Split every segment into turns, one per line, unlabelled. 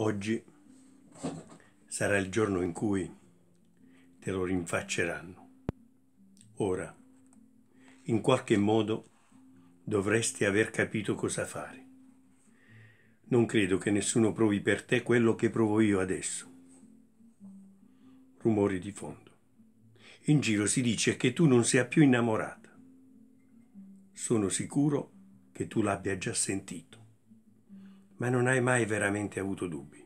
Oggi sarà il giorno in cui te lo rinfacceranno. Ora, in qualche modo, dovresti aver capito cosa fare. Non credo che nessuno provi per te quello che provo io adesso. Rumori di fondo. In giro si dice che tu non sia più innamorata. Sono sicuro che tu l'abbia già sentito ma non hai mai veramente avuto dubbi.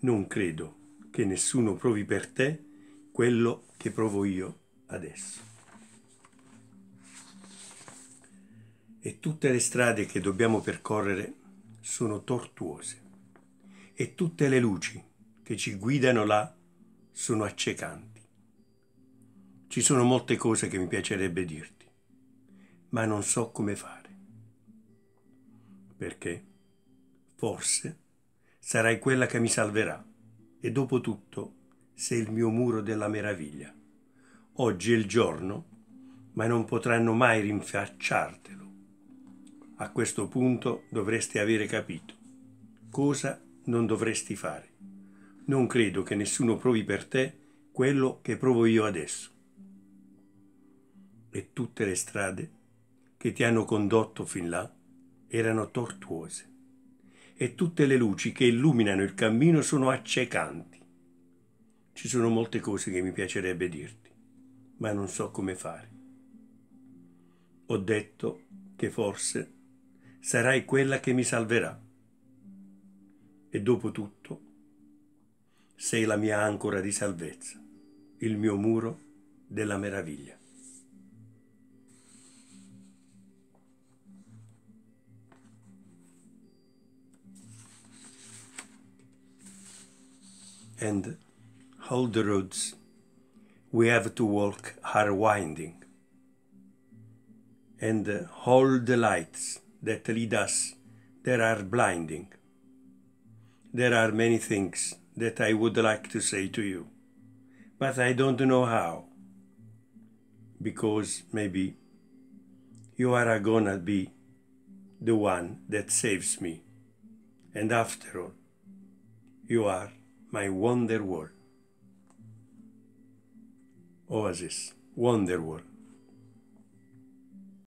Non credo che nessuno provi per te quello che provo io adesso. E tutte le strade che dobbiamo percorrere sono tortuose e tutte le luci che ci guidano là sono accecanti. Ci sono molte cose che mi piacerebbe dirti, ma non so come fare. Perché? Forse sarai quella che mi salverà e dopo tutto sei il mio muro della meraviglia. Oggi è il giorno, ma non potranno mai rinfacciartelo. A questo punto dovresti avere capito cosa non dovresti fare. Non credo che nessuno provi per te quello che provo io adesso. E tutte le strade che ti hanno condotto fin là erano tortuose e tutte le luci che illuminano il cammino sono accecanti. Ci sono molte cose che mi piacerebbe dirti, ma non so come fare. Ho detto che forse sarai quella che mi salverà. E dopo tutto, sei la mia ancora di salvezza, il mio muro della meraviglia. And all the roads we have to walk are winding, and all the lights that lead us. There are blinding. There are many things that I would like to say to you, but I don't know how, because maybe you are gonna be the one that saves me, and after all, you are my wonder world. Oasis, wonder world.